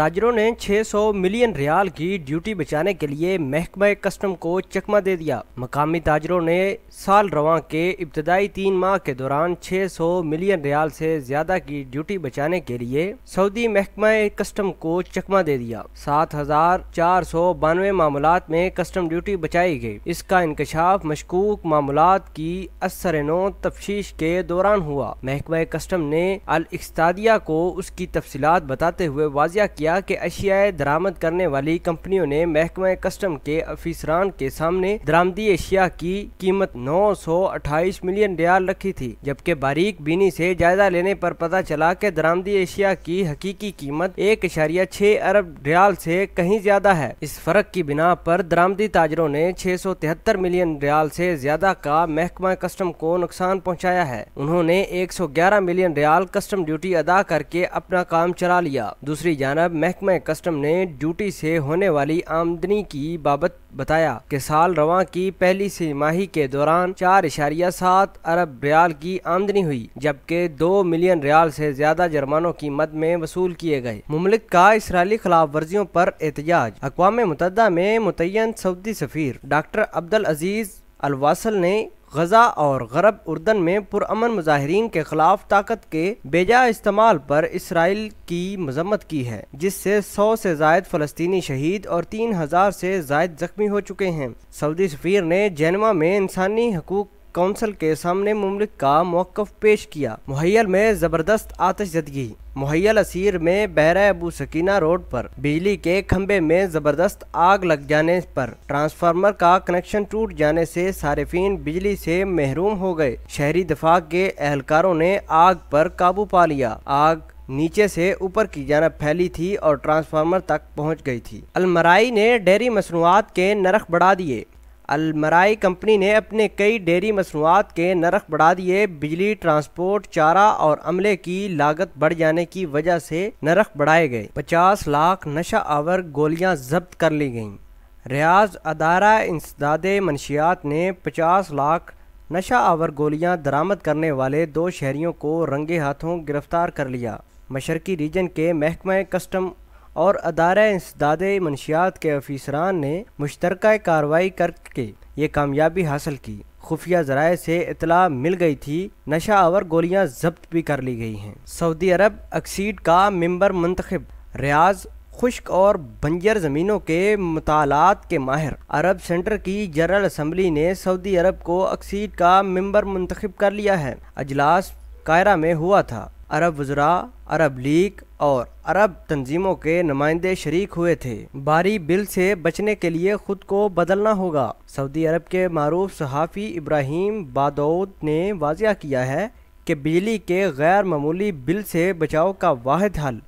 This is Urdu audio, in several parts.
تاجروں نے چھ سو ملین ریال کی ڈیوٹی بچانے کے لیے محکمہ کسٹم کو چکمہ دے دیا۔ مقامی تاجروں نے سال رواں کے ابتدائی تین ماہ کے دوران چھ سو ملین ریال سے زیادہ کی ڈیوٹی بچانے کے لیے سعودی محکمہ کسٹم کو چکمہ دے دیا۔ سات ہزار چار سو بانوے معاملات میں کسٹم ڈیوٹی بچائی گئی۔ اس کا انکشاف مشکوک معاملات کی اثر نو تفتیش کے دوران ہوا۔ محکمہ کسٹم نے الاقتصادیہ کو اس کی تفصیلات بتاتے ہوئے واضح کیا کہ اشیاء درامد کرنے والی کمپنیوں نے محکمہ کسٹم کے افیسران کے سامنے درامدی اشیاء کی قیمت نو سو اٹھائیس ملین ریال رکھی تھی، جبکہ باریک بینی سے جائزہ لینے پر پتا چلا کہ درامدی اشیاء کی حقیقی قیمت ایک اشاریہ چھ ارب ریال سے کہیں زیادہ ہے۔ اس فرق کی بنا پر درامدی تاجروں نے چھ سو تہتر ملین ریال سے زیادہ کا محکمہ کسٹم کو نقصان پہنچایا ہے۔ انہوں نے ایک سو گیارہ ملین ریال کسٹم ڈیوٹی ادا کر کے اپنا کام چلا لیا۔ دوسری جانب محکمہ کسٹم نے ڈیوٹی سے ہونے والی آمدنی کی بابت بتایا کہ سال رواں کی پہلی سی ماہی کے دوران چار اشاریہ سات ارب ریال کی آمدنی ہوئی، جبکہ دو ملین ریال سے زیادہ جرمانوں کی مد میں وصول کیے گئے۔ مملک کا اسرائیلی خلاف ورزیوں پر احتجاج۔ اقوام متحدہ میں متعین سعودی سفیر ڈاکٹر عبدالعزیز الواصل نے غزہ اور غرب اردن میں پرامن مظاہرین کے خلاف طاقت کے بیجا استعمال پر اسرائیل کی مذمت کی ہے، جس سے سو سے زائد فلسطینی شہید اور تین ہزار سے زائد زخمی ہو چکے ہیں۔ سعودی سفیر نے جینوا میں انسانی حقوق کونسل کے سامنے مملک کا موقف پیش کیا۔ محیل میں زبردست آتش زدگی محیل اسیر میں بحرہ ابو سکینہ روڈ پر بجلی کے کھمبے میں زبردست آگ لگ جانے پر ٹرانسفارمر کا کنیکشن ٹوٹ جانے سے صارفین بجلی سے محروم ہو گئے۔ شہری دفاع کے اہلکاروں نے آگ پر قابو پا لیا۔ آگ نیچے سے اوپر کی جانب پھیلی تھی اور ٹرانسفارمر تک پہنچ گئی تھی۔ المرائی نے ڈیری مصنوعات کے نرخ بڑھا دیے۔ المرائی کمپنی نے اپنے کئی ڈیری مصنوعات کے نرخ بڑھا دیے۔ بجلی، ٹرانسپورٹ، چارہ اور عملے کی لاگت بڑھ جانے کی وجہ سے نرخ بڑھائے گئے۔ پچاس لاکھ نشہ آور گولیاں ضبط کر لی گئیں۔ ریاض ادارہ انسداد منشیات نے پچاس لاکھ نشہ آور گولیاں درامد کرنے والے دو شہریوں کو رنگے ہاتھوں گرفتار کر لیا۔ مشرقی ریجن کے محکمہ کسٹم اور ادارہ انسداد منشیات کے افیسران نے مشترکہ کارروائی کر کے یہ کامیابی حاصل کی۔ خفیہ ذرائع سے اطلاع مل گئی تھی۔ نشہ آور گولیاں ضبط بھی کر لی گئی ہیں۔ سعودی عرب اکسیڈ کا ممبر منتخب۔ ریاض خشک اور بنجر زمینوں کے مطالعات کے ماہر۔ عرب سینٹر کی جنرل اسمبلی نے سعودی عرب کو اکسیڈ کا ممبر منتخب کر لیا ہے۔ اجلاس قاہرہ میں ہوا تھا۔ عرب وزراء، عرب لیگ اور عرب تنظیموں کے نمائندے شریک ہوئے تھے۔ باری بل سے بچنے کے لیے خود کو بدلنا ہوگا۔ سعودی عرب کے معروف صحافی ابراہیم بادود نے واضح کیا ہے کہ بجلی کے غیر معمولی بل سے بچاؤ کا واحد حل۔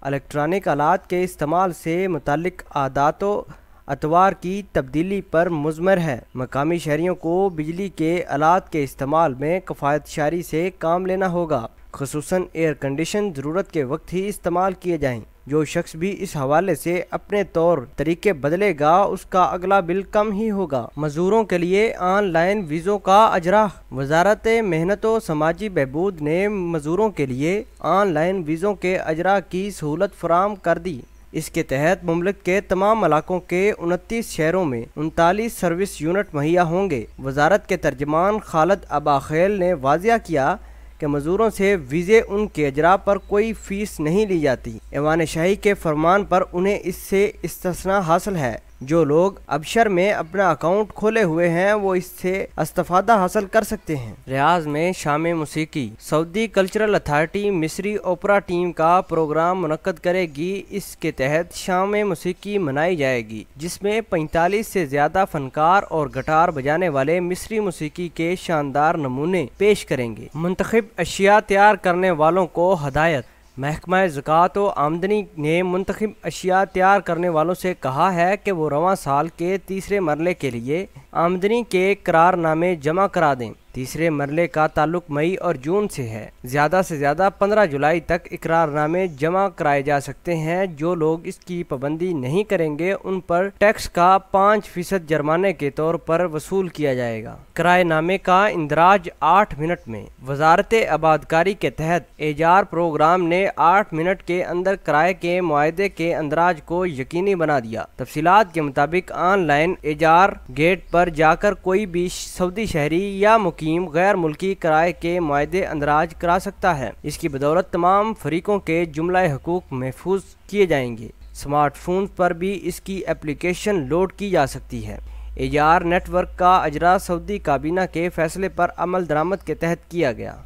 الیکٹرانک آلات کے استعمال سے متعلق عادات و اتوار کی تبدیلی پر مضمر ہے۔ مقامی شہریوں کو بجلی کے آلات کے استعمال میں کفایت شاری سے کام لینا ہوگا۔ خصوصاً ایئر کنڈیشن ضرورت کے وقت ہی استعمال کیے جائیں۔ جو شخص بھی اس حوالے سے اپنے طور طریقے بدلے گا، اس کا اگلا بل کم ہی ہوگا۔ مزدوروں کے لیے آن لائن ویزوں کا اجرا وزارت محنت و سماجی بہبود نے مزدوروں کے لیے آن لائن ویزوں کے اجرا کی سہولت فراہم کر دی۔ اس کے تحت مملک کے تمام علاقوں کے انتیس شہروں میں انتالیس سروس یونٹ مہیا ہوں گے۔ وزارت کے ترجمان خالد اباخیل نے واضح کیا کہ مزدوروں سے ویزے ان کے اجرا پر کوئی فیس نہیں لی جاتی۔ ایوان شاہی کے فرمان پر انہیں اس سے استثنا حاصل ہے۔ جو لوگ ابشر میں اپنا اکاؤنٹ کھولے ہوئے ہیں، وہ اس سے استفادہ حاصل کر سکتے ہیں۔ ریاض میں شام موسیقی، سعودی کلچرل اتھارٹی مصری اوپرا ٹیم کا پروگرام منعقد کرے گی۔ اس کے تحت شام موسیقی منائی جائے گی، جس میں پینتالیس سے زیادہ فنکار اور گٹار بجانے والے مصری موسیقی کے شاندار نمونے پیش کریں گے۔ منتخب اشیاء تیار کرنے والوں کو ہدایت محکمہ زکوٰۃ و آمدنی نے منتخب اشیاء تیار کرنے والوں سے کہا ہے کہ وہ رواں سال کے تیسرے مرلے کے لیے آمدنی کے قرار نامے جمع کرا دیں۔ تیسرے مرلے کا تعلق مئی اور جون سے ہے۔ زیادہ سے زیادہ پندرہ جولائی تک اقرار نامے جمع کرائے جا سکتے ہیں۔ جو لوگ اس کی پابندی نہیں کریں گے، ان پر ٹیکس کا پانچ فیصد جرمانے کے طور پر وصول کیا جائے گا۔ کرائے نامے کا اندراج آٹھ منٹ میں۔ وزارت آبادکاری کے تحت ایجار پروگرام نے آٹھ منٹ کے اندر کرائے کے معاہدے کے اندراج کو یقینی بنا دیا۔ تفصیلات کے مطابق آن لائن ایجار گیٹ پر جا کر کوئی بھی سعودی شہری یا مقیم غیر ملکی کرائے کے معاہدے اندراج کرا سکتا ہے۔ اس کی بدولت تمام فریقوں کے جملہ حقوق محفوظ کیے جائیں گے۔ سمارٹ فون پر بھی اس کی اپلیکیشن لوڈ کی جا سکتی ہے۔ ایجار جی نیٹ ورک کا اجرا سعودی کابینہ کے فیصلے پر عمل درآمد کے تحت کیا گیا۔